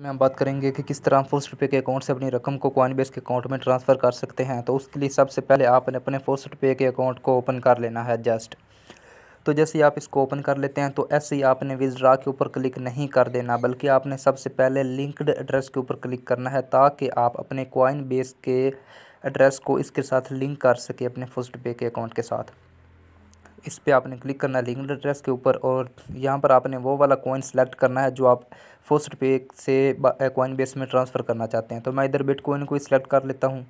में हम बात करेंगे कि किस तरह हम फोर्स पे के अकाउंट से अपनी रकम को कॉइन बेस के अकाउंट में ट्रांसफ़र कर सकते हैं। तो उसके लिए सबसे पहले आपने अपने फोर्स पे के अकाउंट को ओपन कर लेना है जस्ट तो जैसे ही आप इसको ओपन कर लेते हैं तो ऐसे ही आपने विज़ड्रा के ऊपर क्लिक नहीं कर देना, बल्कि आपने सबसे पहले लिंकड एड्रेस के ऊपर क्लिक करना है, ताकि आप अपने कॉइन बेस के एड्रेस को इसके साथ लिंक कर सके अपने फ़र्स्ट पे के अकाउंट के साथ। इस पर आपने क्लिक करना है लिंक एड्रेस के ऊपर और यहाँ पर आपने वो वाला कॉइन सेलेक्ट करना है जो आप फ़र्स्ट पे से कॉइन बेस में ट्रांसफ़र करना चाहते हैं। तो मैं इधर बिट कोइन को सिलेक्ट कर लेता हूँ।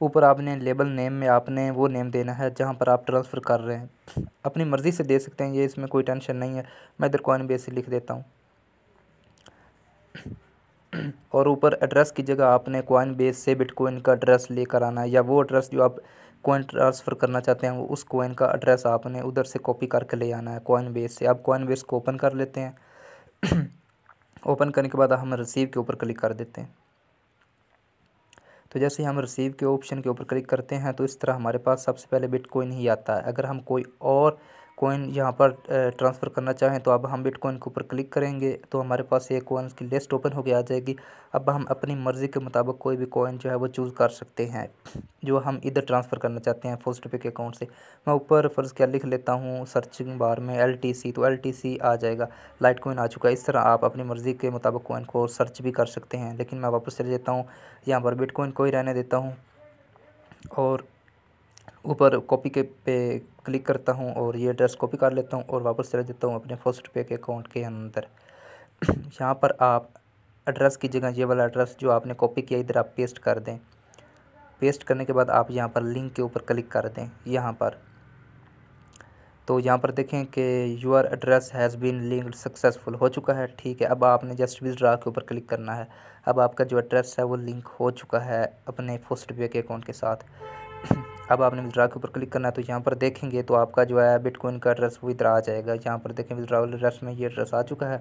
ऊपर आपने लेबल नेम में आपने वो नेम देना है जहाँ पर आप ट्रांसफ़र कर रहे हैं। अपनी मर्ज़ी से दे सकते हैं, ये इसमें कोई टेंशन नहीं है। मैं इधर कॉइन बेस से लिख देता हूँ। और ऊपर एड्रेस की जगह आपने कॉइन बेस से बिटकॉइन का एड्रेस लेकर आना है या वो एड्रेस जो आप कॉइन ट्रांसफ़र करना चाहते हैं, वो उस कॉइन का एड्रेस आपने उधर से कॉपी करके ले आना है कॉइन बेस से। आप कॉइन बेस को ओपन कर लेते हैं। ओपन करने के बाद हम रिसीव के ऊपर क्लिक कर देते हैं। तो जैसे हम रिसीव के ऑप्शन के ऊपर क्लिक करते हैं तो इस तरह हमारे पास सबसे पहले बिटकॉइन ही आता है। अगर हम कोई और कोइन यहाँ पर ट्रांसफ़र करना चाहें तो अब हम बिटकॉइन के ऊपर क्लिक करेंगे तो हमारे पास ये कोइंस की लिस्ट ओपन होकर आ जाएगी। अब हम अपनी मर्ज़ी के मुताबिक कोई भी कोइन जो है वो चूज़ कर सकते हैं, जो हम इधर ट्रांसफ़र करना चाहते हैं फ़र्स्ट पे के अकाउंट से। मैं ऊपर फ़र्ज़ क्या लिख लेता हूँ? सर्चिंग बार में LTC तो LTC आ जाएगा। लाइट कोइन आ चुका है। इस तरह आप अपनी मर्ज़ी के मुताबिक कोइन को सर्च भी कर सकते हैं। लेकिन मैं वापस चले जाता हूँ। यहाँ पर बिटकॉइन को ही रहने देता हूँ। और ऊपर कॉपी के पे क्लिक करता हूँ और ये एड्रेस कॉपी कर लेता हूँ और वापस चले देता हूँ अपने फ़र्स्ट पे के अकाउंट के अंदर। यहाँ पर आप एड्रेस की जगह ये वाला एड्रेस जो आपने कॉपी किया, इधर आप पेस्ट कर दें। पेस्ट करने के बाद आप यहाँ पर लिंक के ऊपर क्लिक कर दें, यहाँ पर। तो यहाँ पर देखें कि your address has been linked successful हो चुका है, ठीक है। अब आपने जस्ट विजड्रा के ऊपर क्लिक करना है। अब आपका जो एड्रेस है वो लिंक हो चुका है अपने फ़र्स्ट पे के अकाउंट के साथ। अब आपने विद्रा के ऊपर क्लिक करना है तो यहाँ पर देखेंगे तो आपका जो है बिटकॉइन का एड्रेस वो इधर आ जाएगा। यहाँ पर देखें विद्रावल एड्रेस में ये एड्रेस आ चुका है।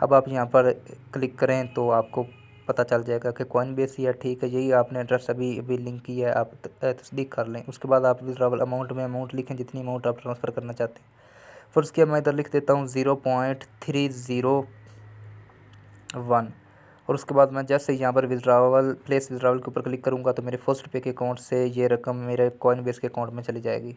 अब आप यहाँ पर क्लिक करें तो आपको पता चल जाएगा कि कॉइन बेस ही है, ठीक है, यही आपने एड्रेस अभी अभी लिंक की है, आप तस्दीक कर लें। उसके बाद आप विद्रावल अमाउंट में अमाउंट लिखें, जितनी अमाउंट आप ट्रांसफ़र करना चाहते हैं। फिर उसके मैं इधर लिख देता हूँ zero point three zero one और उसके बाद मैं जैसे यहाँ पर विद्रावल प्लेस विद्रावल के ऊपर क्लिक करूँगा तो मेरे फ़र्स्ट पे के अकाउंट से ये रकम मेरे कॉइन बेस के अकाउंट में चली जाएगी।